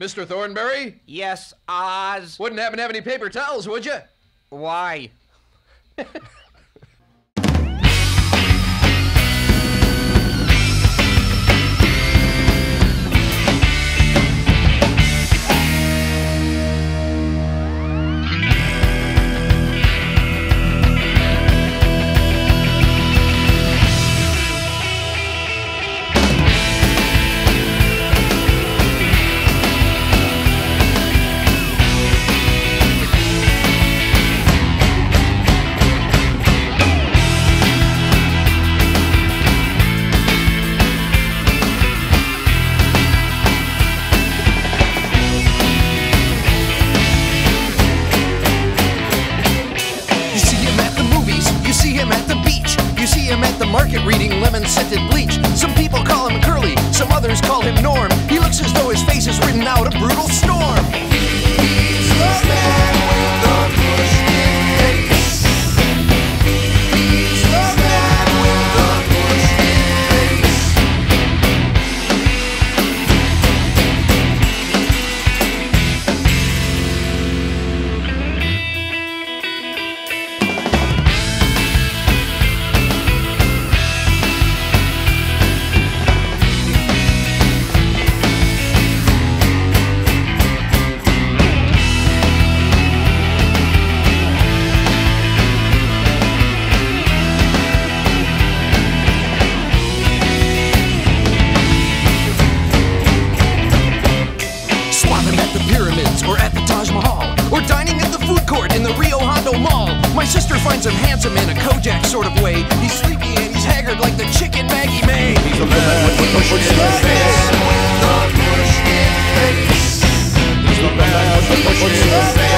Mr. Thornberry? Yes, Oz. Wouldn't happen to have any paper towels, would you? Why? market reading lemon scented bleach. Some or at the Taj Mahal, or dining at the food court in the Rio Hondo Mall. My sister finds him handsome in a Kojak sort of way. He's sleepy and he's haggard like the chicken Maggie made. He's a man with the push in his face. The push in face. He's the man with the push face.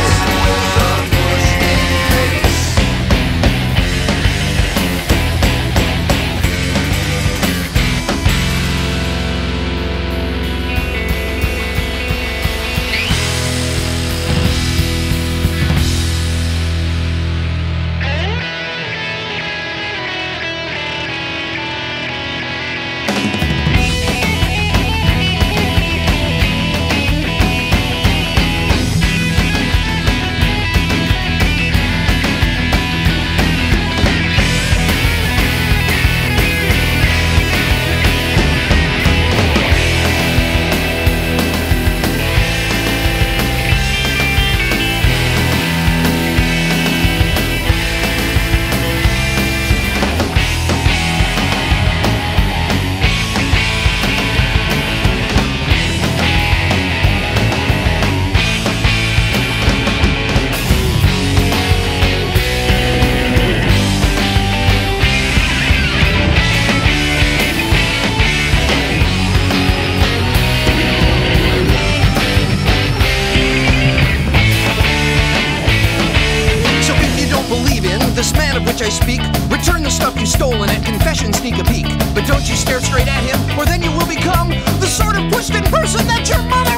sneak a peek. But don't you stare straight at him, or then you will become the sort of twisted person that your mama